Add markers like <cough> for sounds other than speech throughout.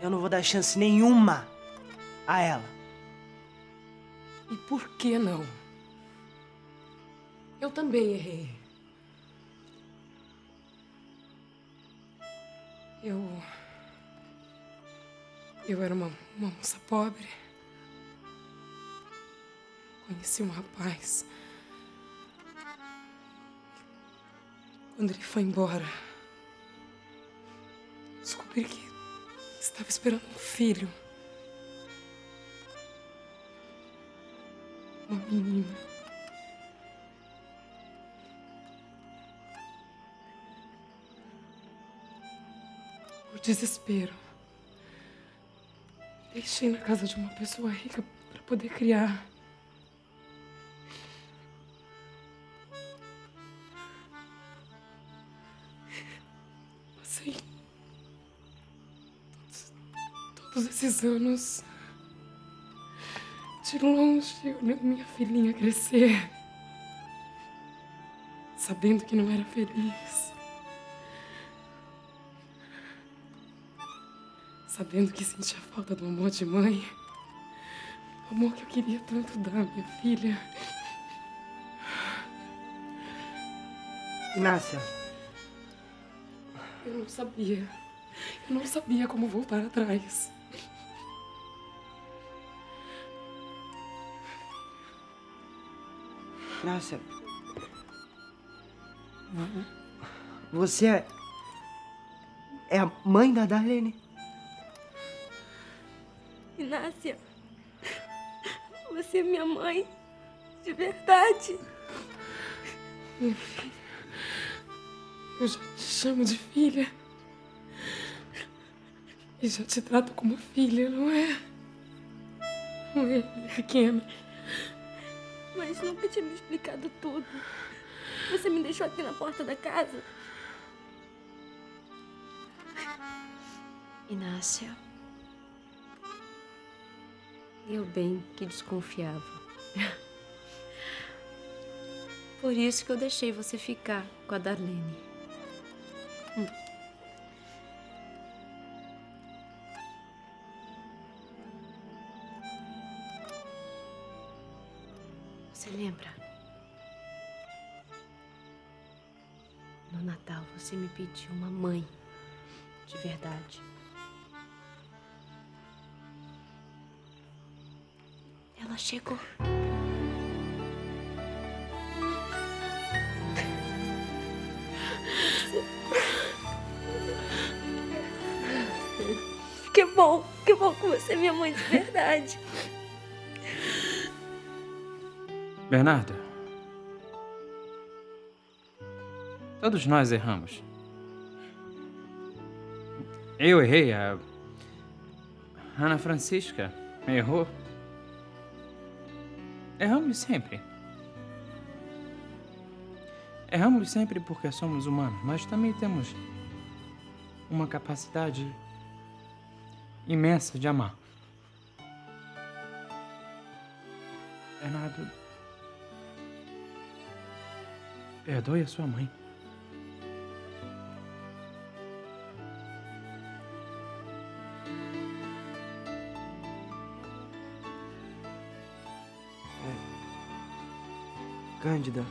eu não vou dar chance nenhuma a ela. E por que não? Eu também errei. Eu. Eu era uma, uma moça pobre. Conheci um rapaz. Quando ele foi embora, descobri que estava esperando um filho. Uma menina. O desespero. Deixei na casa de uma pessoa rica para poder criar. Todos esses anos de longe olhando minha filhinha crescer, sabendo que não era feliz. sabendo que sentia falta do amor de mãe. O amor que eu queria tanto dar à minha filha. Inácia. Eu não sabia. Eu não sabia como voltar atrás. Inácia. Você é. É a mãe da Darlene? Inácia, você é minha mãe, de verdade. Minha filha, eu já te chamo de filha. E já te trato como filha, não é? Não é, pequena? Mas nunca tinha me explicado tudo. Você me deixou aqui na porta da casa. Inácia. Eu bem que desconfiava. Por isso que eu deixei você ficar com a Darlene. Lembra? No Natal você me pediu uma mãe de verdade. Ela chegou. Que bom, que bom que você é minha mãe de verdade. Bernardo. Todos nós erramos. Eu errei, a Ana Francisca errou. Erramos sempre. Erramos sempre porque somos humanos, mas também temos uma capacidade imensa de amar. Bernardo, perdoe a sua mãe. Cândida.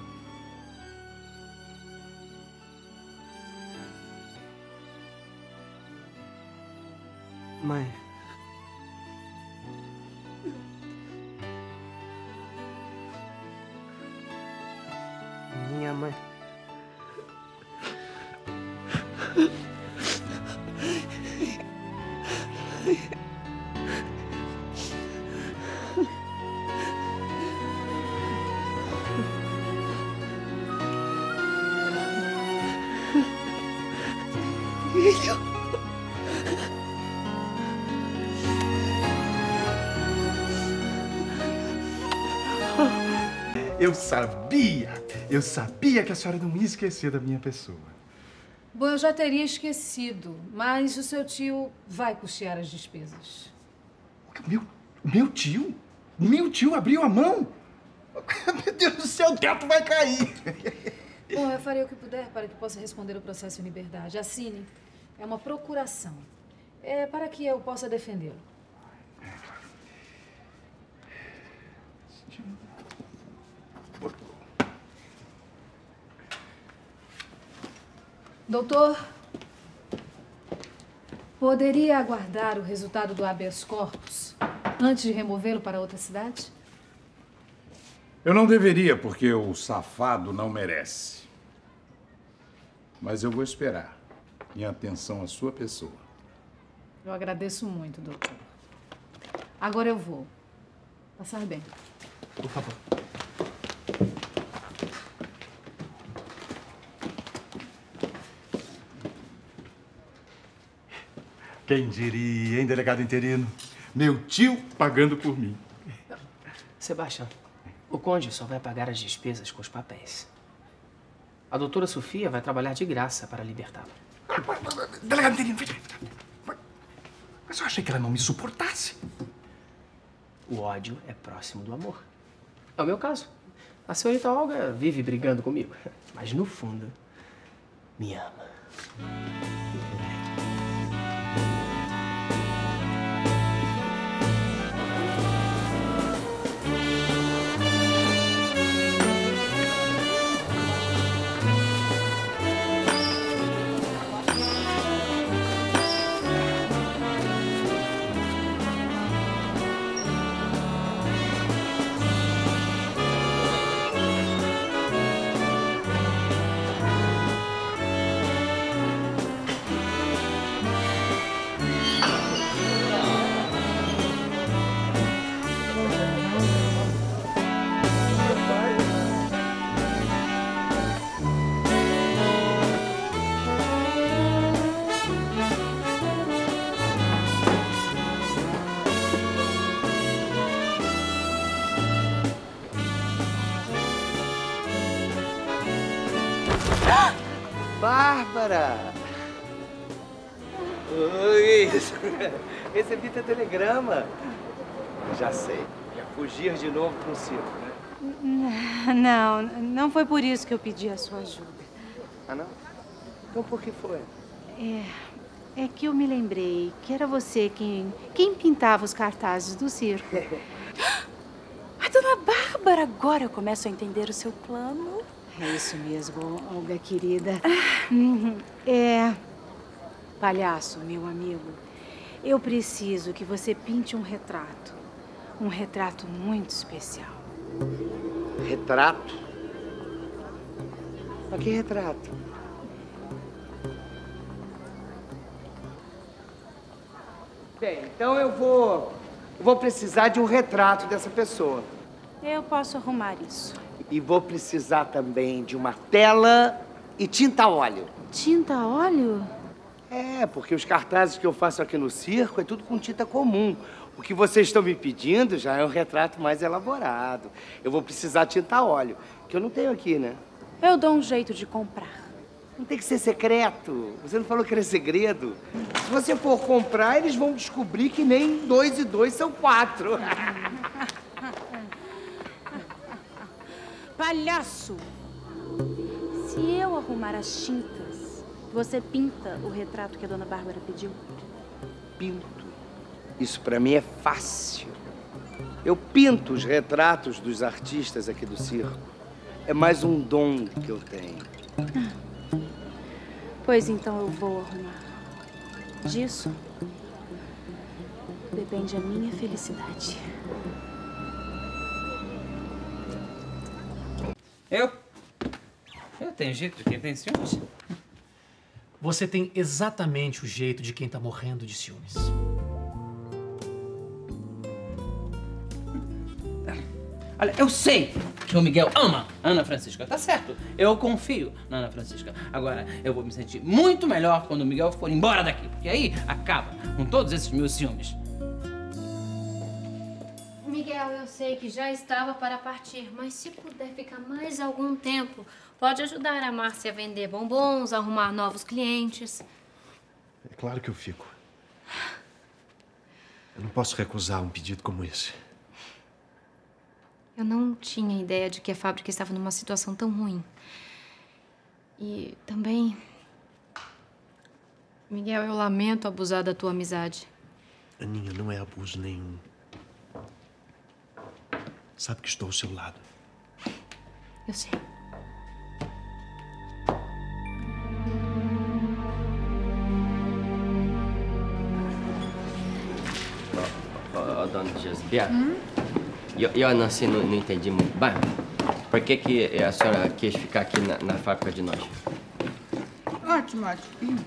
Mãe. Filho. Eu sabia! Eu sabia que a senhora não ia esquecer da minha pessoa. Bom, eu já teria esquecido, mas o seu tio vai custear as despesas. Meu, meu tio? Meu tio abriu a mão? <laughs> Meu Deus do céu, o teto vai cair! Bom, eu farei o que puder para que possa responder o processo em liberdade. Assine. É uma procuração. É para que eu possa defendê-lo. Doutor, poderia aguardar o resultado do habeas corpus antes de removê-lo para outra cidade? Eu não deveria, porque o safado não merece. Mas eu vou esperar, em atenção à sua pessoa. Eu agradeço muito, doutor. Agora eu vou. Passar bem. Por favor. Quem diria, hein, delegado interino? Meu tio pagando por mim. Sebastião, o conde só vai pagar as despesas com os papéis. A doutora Sofia vai trabalhar de graça para libertá-lo. Delegado interino, veja. Mas eu achei que ela não me suportasse. O ódio é próximo do amor. É o meu caso. A senhorita Olga vive brigando comigo, mas no fundo, me ama. Bárbara! Oi! <laughs> Recebi teu telegrama. Já sei. Ia fugir de novo pro circo, né? Não, não foi por isso que eu pedi a sua ajuda. Ah, não? Então por que foi? É, é que eu me lembrei que era você quem, quem pintava os cartazes do circo. A <laughs> dona Bárbara, agora eu começo a entender o seu plano. É isso mesmo, Olga querida. Uhum. É. Palhaço, meu amigo, eu preciso que você pinte um retrato. Um retrato muito especial. Retrato? Mas que retrato? Bem, então eu vou. Eu vou precisar de um retrato dessa pessoa. Eu posso arrumar isso. E vou precisar também de uma tela e tinta a óleo. Tinta a óleo? É, porque os cartazes que eu faço aqui no circo é tudo com tinta comum. O que vocês estão me pedindo já é um retrato mais elaborado. Eu vou precisar de tinta a óleo, que eu não tenho aqui, né? Eu dou um jeito de comprar. Não tem que ser secreto. Você não falou que era segredo. Se você for comprar, eles vão descobrir que nem dois e dois são quatro. <laughs> Palhaço! Se eu arrumar as tintas, você pinta o retrato que a dona Bárbara pediu? Pinto. Isso pra mim é fácil. Eu pinto os retratos dos artistas aqui do circo. É mais um dom que eu tenho. Pois então eu vou arrumar. Disso depende a minha felicidade. Eu? Eu tenho jeito de quem tem ciúmes. Você tem exatamente o jeito de quem tá morrendo de ciúmes. Olha, eu sei que o Miguel ama Ana Francisca, tá certo? Eu confio na Ana Francisca. Agora, eu vou me sentir muito melhor quando o Miguel for embora daqui, porque aí acaba com todos esses meus ciúmes. Miguel, eu sei que já estava para partir, mas se puder ficar mais algum tempo, pode ajudar a Márcia a vender bombons, arrumar novos clientes. É claro que eu fico. Eu não posso recusar um pedido como esse. Eu não tinha ideia de que a fábrica estava numa situação tão ruim. E também. Miguel, eu lamento abusar da tua amizade. Aninha, não é abuso nenhum. Sabe que estou ao seu lado. Eu sei. Dona Gisbieta, eu, eu não, assim, não, não entendi muito bem. Por que, que a senhora quis ficar aqui na, na fábrica de nós? Ótimo, ótimo.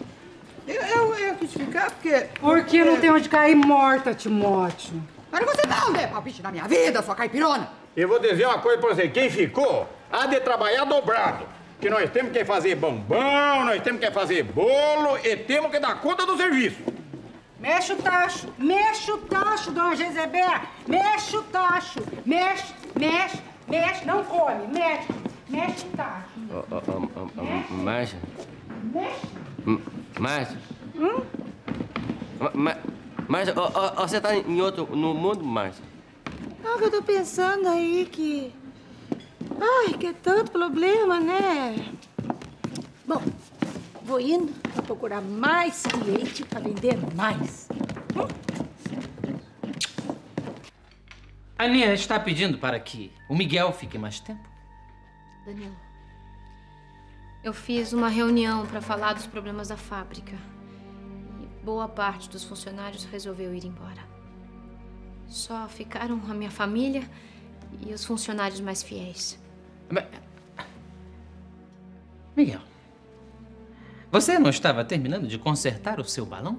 Eu, eu, eu quis ficar porque... Porque não tem onde cair morta, Timóteo. Mas você não dê palpite na minha vida, sua caipirona. E vou dizer uma coisa pra você: quem ficou há de trabalhar dobrado. Que nós temos que fazer bombom, nós temos que fazer bolo e temos que dar conta do serviço. Mexe o tacho, mexe o tacho, dona Jezebel. Mexe o tacho, mexe, mexe, mexe, não come, mexe, mexe o tacho. Ô, ô, ô, ô, ô, Márcia? Mexe. Márcia? Hum? Ma- Ma- Márcia, ô, ô, ô, você tá em outro... no mundo, Márcia? Não, que eu tô pensando aí que... Ai, que é tanto problema, né? Bom, vou indo pra procurar mais cliente pra vender mais. A Aninha está pedindo para que o Miguel fique mais tempo? Danilo, eu fiz uma reunião para falar dos problemas da fábrica. Boa parte dos funcionários resolveu ir embora. Só ficaram a minha família e os funcionários mais fiéis. Miguel, você não estava terminando de consertar o seu balão?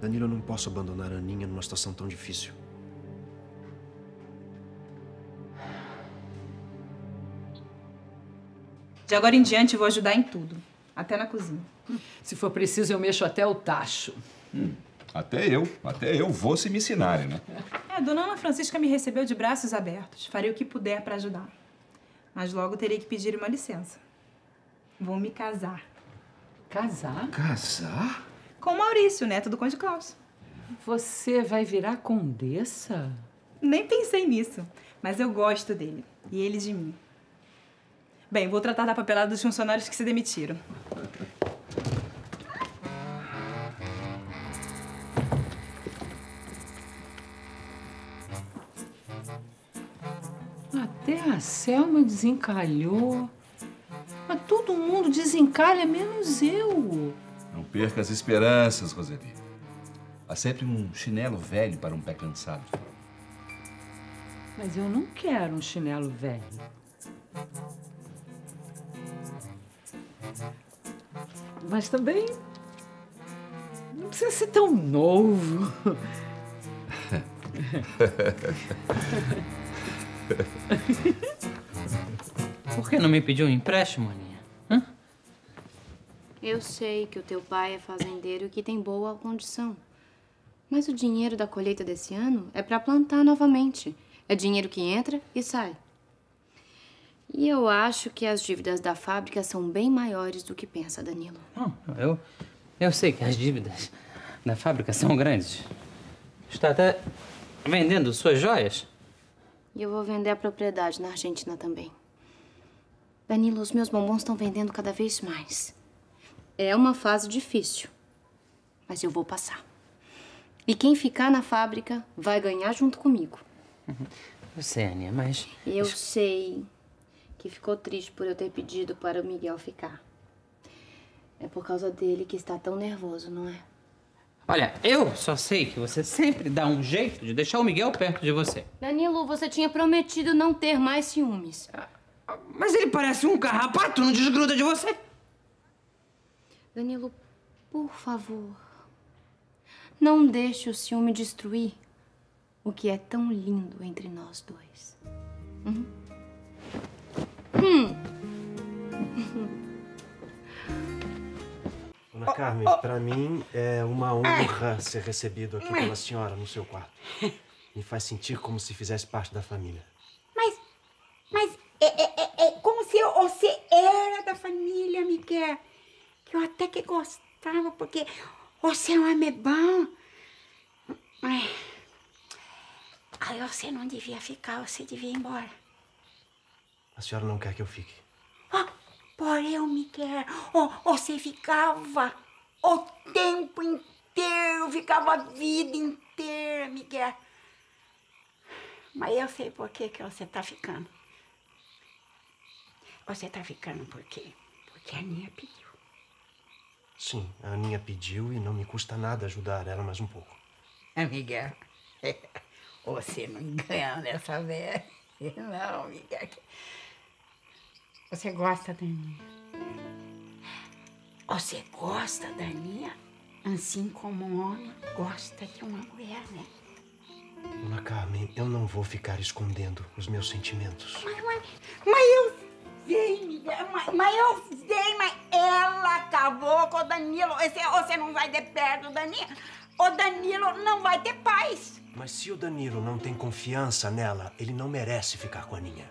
Danilo, eu não posso abandonar a Aninha numa situação tão difícil. De agora em diante, eu vou ajudar em tudo. Até na cozinha. Se for preciso, eu mexo até o tacho. Até eu, até eu vou se me ensinarem, né? É, dona Ana Francisca me recebeu de braços abertos. Farei o que puder para ajudar. Mas logo terei que pedir uma licença. Vou me casar. Casar? Casar? Com o Maurício, neto do Conde Klaus. Você vai virar condessa? Nem pensei nisso, mas eu gosto dele. E ele de mim. Bem, vou tratar da papelada dos funcionários que se demitiram. Até a Selma desencalhou. Mas todo mundo desencalha, menos eu. Não perca as esperanças, Roseli. Há sempre um chinelo velho para um pé cansado. Mas eu não quero um chinelo velho. Mas também não precisa ser tão novo. Por que não me pediu um empréstimo, Aninha? Eu sei que o teu pai é fazendeiro e que tem boa condição. Mas o dinheiro da colheita desse ano é para plantar novamente. É dinheiro que entra e sai. E eu acho que as dívidas da fábrica são bem maiores do que pensa, Danilo. Eu, eu sei que as dívidas da fábrica são grandes. Está até vendendo suas joias? E eu vou vender a propriedade na Argentina também. Danilo, os meus bombons estão vendendo cada vez mais. É uma fase difícil, mas eu vou passar. E quem ficar na fábrica vai ganhar junto comigo. Eu sei, Aninha, mas... Eu sei que ficou triste por eu ter pedido para o Miguel ficar. É por causa dele que está tão nervoso, não é? Olha, eu só sei que você sempre dá um jeito de deixar o Miguel perto de você. Danilo, você tinha prometido não ter mais ciúmes. Mas ele parece um carrapato, não desgruda de você. Danilo, por favor, não deixe o ciúme destruir o que é tão lindo entre nós dois. Hum? Hum. Dona Carmen, pra mim é uma honra ser recebido aqui pela senhora no seu quarto. Me faz sentir como se fizesse parte da família. Mas, mas é, é, é, é como se você era da família, Miguel. Que eu até que gostava, porque você é um homem bom. Mas, aí você não devia ficar, você devia ir embora. A senhora não quer que eu fique. Porém, Miguel, oh, você ficava. o tempo inteiro, ficava a vida inteira, Miguel. Mas eu sei por que, que você tá ficando. Você tá ficando por quê? Porque a Aninha pediu. Sim, a Aninha pediu e não me custa nada ajudar ela mais um pouco. Ah, <laughs> Miguel, você não engana essa velha. Não, Miguel. Você gosta da Aninha? Você gosta da Aninha? Assim como um homem gosta de uma mulher, né? Dona Carmen, eu não vou ficar escondendo os meus sentimentos. Mas, mas, mas eu sei, Miguel, mas, mas eu sei, mas ela acabou com o Danilo. Você, você não vai ter perto do Danilo. O Danilo não vai ter paz. Mas se o Danilo não tem confiança nela, ele não merece ficar com a Aninha.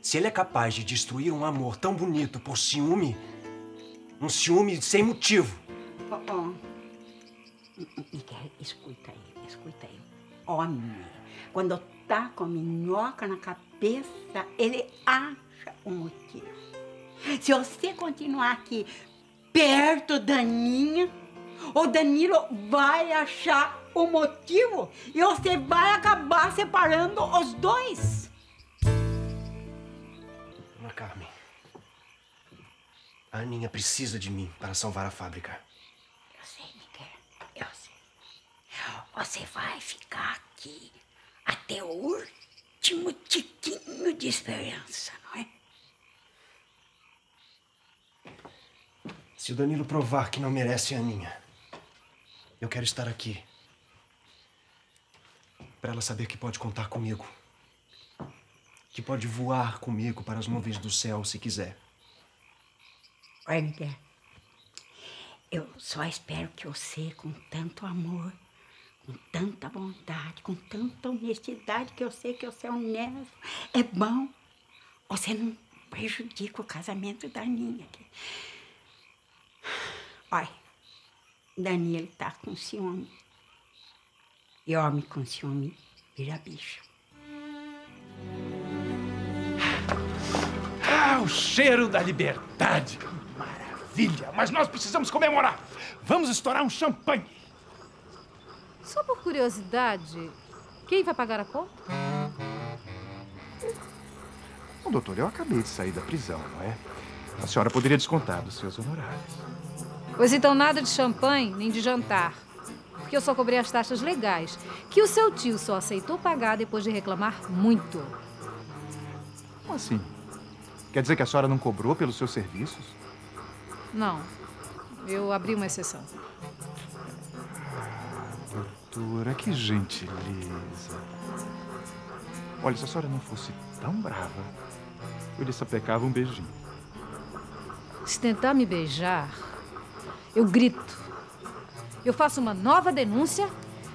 Se ele é capaz de destruir um amor tão bonito por ciúme, um ciúme sem motivo. Oh, oh. Miguel, escuta aí, escuta aí. Homem, quando tá com minhoca na cabeça, ele acha um motivo. Se você continuar aqui perto da Aninha, o Danilo vai achar o motivo e você vai acabar separando os dois. Dona Carmen, a Aninha precisa de mim para salvar a fábrica. Eu sei, Miguel, eu sei. Você vai ficar aqui até o último tiquinho de esperança, não é? Se o Danilo provar que não merece a Aninha, eu quero estar aqui. Para ela saber que pode contar comigo. Que pode voar comigo para as nuvens do céu se quiser. Olha, eu só espero que você, com tanto amor, com tanta bondade, com tanta honestidade, que eu sei que você é honesto, é bom, você não prejudica o casamento da Aninha. Olha, Danilo tá com ciúme. E homem com ciúme vira bicho. O cheiro da liberdade. Maravilha, mas nós precisamos comemorar. Vamos estourar um champanhe. Só por curiosidade, quem vai pagar a conta? Bom, doutor, eu acabei de sair da prisão, não é? A senhora poderia descontar dos seus honorários. Pois então nada de champanhe nem de jantar. Porque eu só cobrei as taxas legais, que o seu tio só aceitou pagar depois de reclamar muito. Como assim? Quer dizer que a senhora não cobrou pelos seus serviços? Não, eu abri uma exceção. Doutora, que gentileza. Olha, se a senhora não fosse tão brava, eu lhe sapecava um beijinho. Se tentar me beijar, eu grito. Eu faço uma nova denúncia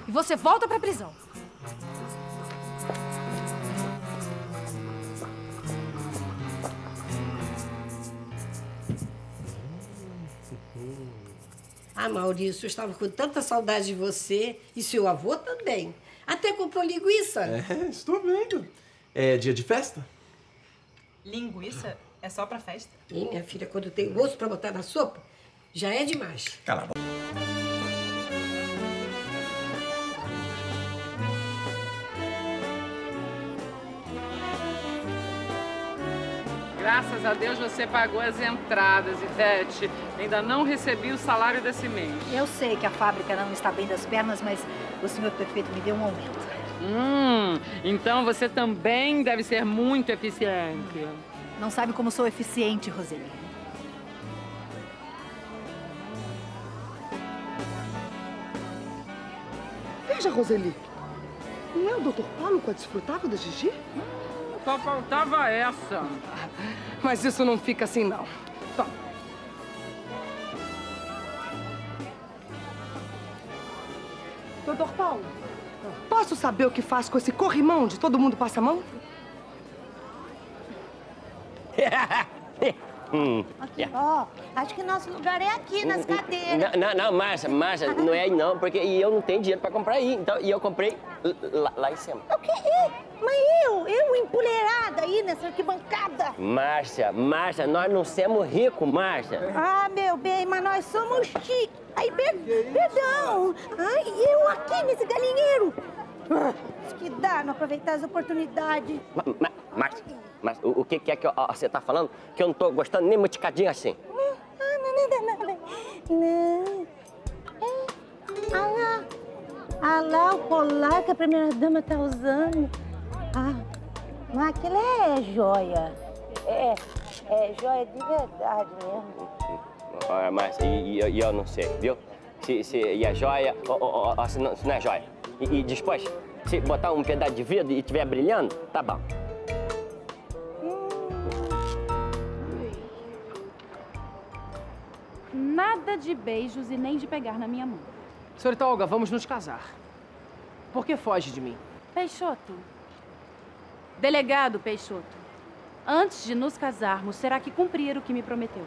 e você volta pra prisão. Ah, Maurício, eu estava com tanta saudade de você e seu avô também. Até comprou linguiça. É, estou vendo. É dia de festa? Linguiça é só pra festa? Ih, minha filha, quando tem gosto pra botar na sopa, já é demais. Cala a boca. Graças a Deus você pagou as entradas, Ivete. Ainda não recebi o salário desse mês. Eu sei que a fábrica não está bem das pernas, mas o senhor prefeito me deu um aumento. Hum, então você também deve ser muito eficiente. Não sabe como sou eficiente, Roseli. Veja, Roseli. Não é o Dr. Paulo com a desfrutável da Gigi? Só faltava essa. Mas isso não fica assim, não. Toma. Doutor Paulo, posso saber o que faz com esse corrimão onde todo mundo passa a mão? <laughs> Hum. Aqui, ó. Acho que nosso lugar é aqui, nas cadeiras. Não, não, não, Márcia, Márcia, não é aí não, porque e eu não tenho dinheiro pra comprar aí. Então, e eu comprei lá, lá em cima. O quê? Mas eu, eu empoleirada aí nessa arquibancada. Márcia, Márcia, nós não somos ricos, Márcia. Ah, meu bem, mas nós somos chiques. Ai, per- perdão. Ai, eu aqui nesse galinheiro. Ah, isso que dá não aproveitar as oportunidades. Ma, ma, Márcia, Márcia, o, o que, que é que você tá falando? Que eu não tô gostando nem muticadinho assim. Ah, não, não, não, não. Não. É. Ah lá. Ah lá, o colar que a primeira dama tá usando. Ah, mas aquilo é joia. É, é joia de verdade mesmo. Olha, Márcia, e, e eu- e não sei, viu? Se, se e a joia, ó, se, não, se não é joia. E, e depois, se botar um pedaço de vidro e estiver brilhando, tá bom. Nada de beijos e nem de pegar na minha mão. Senhorita Olga, vamos nos casar. Por que foge de mim? Peixoto. Delegado Peixoto. Antes de nos casarmos, será que cumprir o que me prometeu?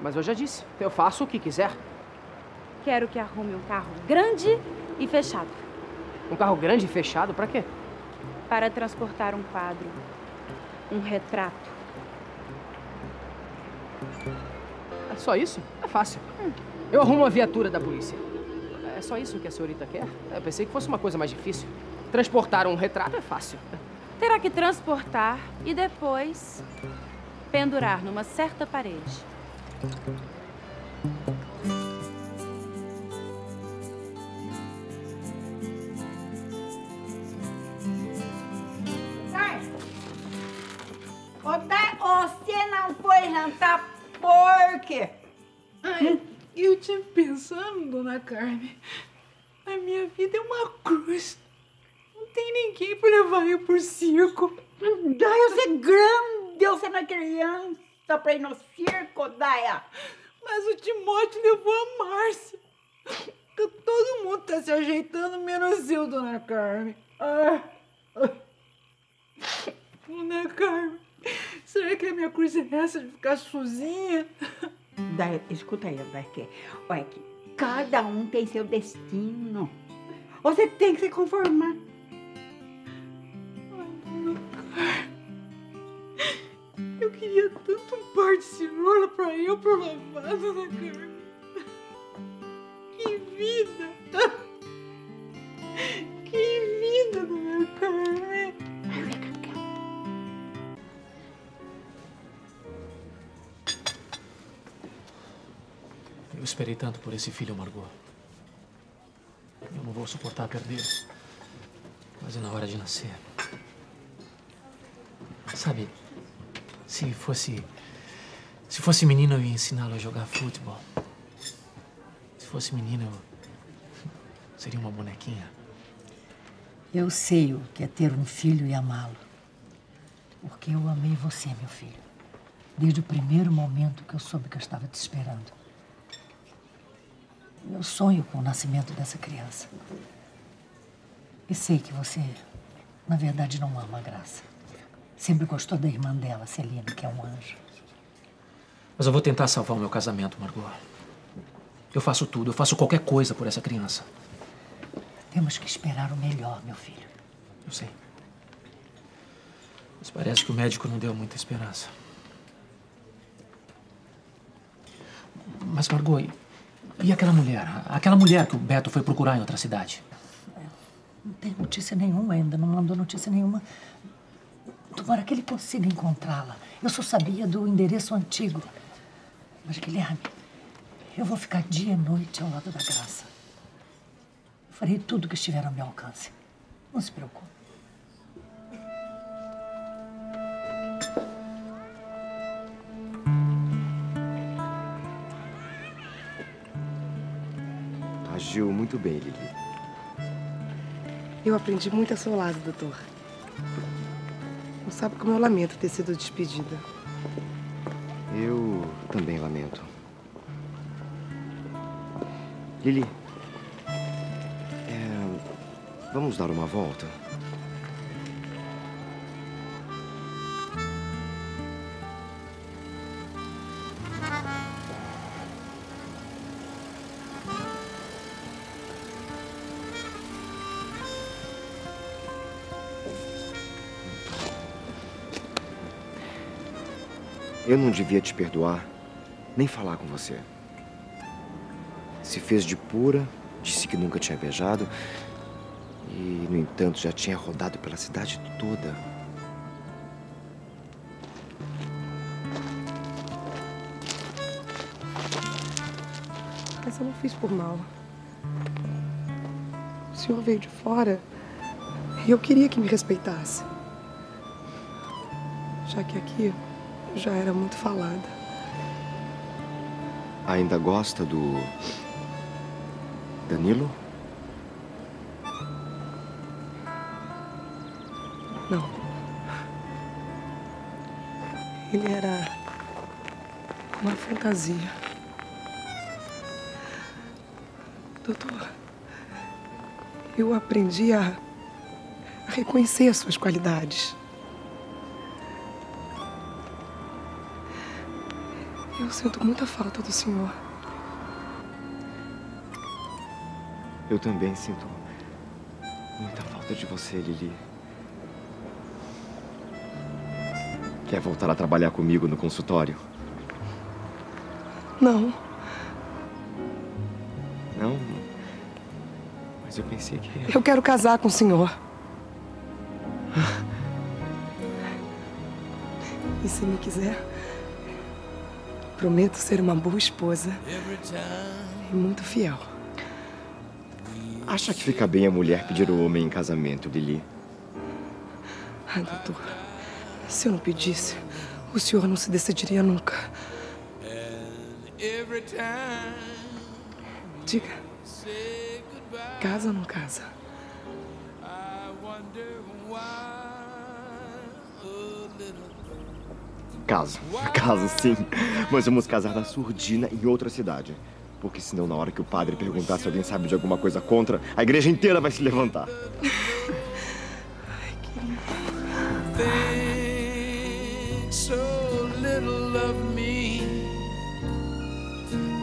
Mas eu já disse, eu faço o que quiser. Quero que arrume um carro grande e fechado Um carro grande e fechado, pra quê? para transportar um quadro, um retrato. É só isso? É fácil. Eu arrumo uma viatura da polícia. É só isso que a senhorita quer? Eu pensei que fosse uma coisa mais difícil. Transportar um retrato é fácil. Terá que transportar e depois pendurar numa certa parede. Quê? Ai, eu tinha pensando, dona Carmen. A minha vida é uma cruz. Não tem ninguém pra levar eu por circo. Dai, você é grande, você não é criança pra ir no circo, Daia. Mas o Timóteo levou a Márcia. Todo mundo tá se ajeitando, menos eu, dona Carmen. Ah. Dona Carmen, <laughs> será que a minha cruz é essa de ficar sozinha? <laughs> Daia, escuta aí, que, olha que cada um tem seu destino. Você tem que se conformar. Eu queria tanto um par de cenoura pra eu pra lavar, dona Carmen. Que vida! Esperei tanto por esse filho, Margot. Eu não vou suportar perdê-lo. Quase na hora de nascer. Sabe, se fosse. Se fosse menino, eu ia ensiná-lo a jogar futebol. Se fosse menino, eu. <laughs> Seria uma bonequinha. Eu sei o que é ter um filho e amá-lo. Porque eu amei você, meu filho. Desde o primeiro momento que eu soube que eu estava te esperando. Eu sonho com o nascimento dessa criança. E sei que você, na verdade, não ama a Graça. Sempre gostou da irmã dela, Celina, que é um anjo. Mas eu vou tentar salvar o meu casamento, Margot. Eu faço tudo, eu faço qualquer coisa por essa criança. Temos que esperar o melhor, meu filho. Eu sei. Mas parece que o médico não deu muita esperança. Mas, Margot, e- aquela mulher? Aquela mulher que o Beto foi procurar em outra cidade? Não tem notícia nenhuma ainda, não mandou notícia nenhuma. Tomara que ele consiga encontrá-la. Eu só sabia do endereço antigo. Mas, Guilherme, eu vou ficar dia e noite ao lado da Graça. Farei tudo que estiver ao meu alcance. Não se preocupe. Muito bem, Lili. Eu aprendi muito ao seu lado, doutor. Não sabe como eu lamento ter sido despedida. Eu também lamento. Lili, é, vamos dar uma volta? Eu não devia te perdoar, nem falar com você. Se fez de pura, disse que nunca tinha beijado e, no entanto, já tinha rodado pela cidade toda. Mas eu não fiz por mal. O senhor veio de fora e eu queria que me respeitasse. Já que aqui já era muito falada. Ainda gosta do. Danilo? Não. Ele era uma fantasia. Doutor, eu aprendi a a reconhecer as suas qualidades. Sinto muita falta do senhor. Eu também sinto muita falta de você, Lili. Quer voltar a trabalhar comigo no consultório? Não. Não? Mas eu pensei que. Eu quero casar com o senhor. E se me quiser, prometo ser uma boa esposa e muito fiel. Acha que fica bem a mulher pedir o homem em casamento, Lili? Ah, doutor, se eu não pedisse, o senhor não se decidiria nunca. Diga, casa ou não casa? Caso. <laughs> Caso, sim. Mas vamos casar na surdina em outra cidade. Porque senão, na hora que o padre perguntar se alguém sabe de alguma coisa contra, a igreja inteira vai se levantar. Think so little of me.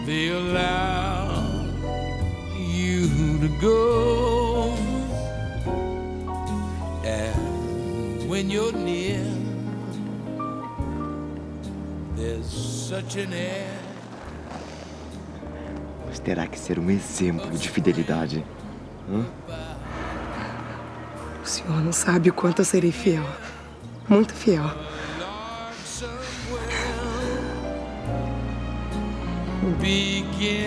They allow you to go. And when you're near, Mas terá que ser um exemplo de fidelidade. Hã? O senhor não sabe o quanto eu serei fiel. Muito fiel. Begin